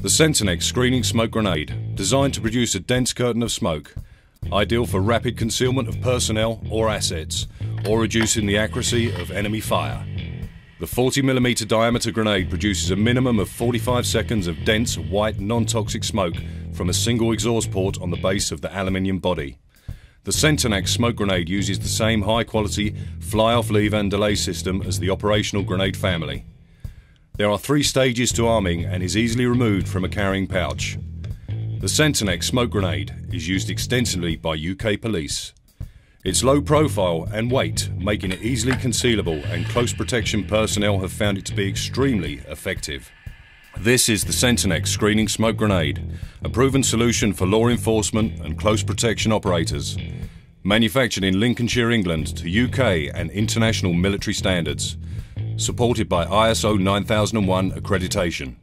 The Centanex screening smoke grenade, designed to produce a dense curtain of smoke, ideal for rapid concealment of personnel or assets, or reducing the accuracy of enemy fire. The 40mm diameter grenade produces a minimum of 45 seconds of dense, white, non-toxic smoke from a single exhaust port on the base of the aluminium body. The Centanex smoke grenade uses the same high-quality fly-off lever and delay system as the operational grenade family. There are three stages to arming and is easily removed from a carrying pouch. The Centanex smoke grenade is used extensively by UK police. Its low profile and weight making it easily concealable and close protection personnel have found it to be extremely effective. This is the Centanex screening smoke grenade, a proven solution for law enforcement and close protection operators. Manufactured in Lincolnshire, England to UK and international military standards. Supported by ISO 9001 accreditation.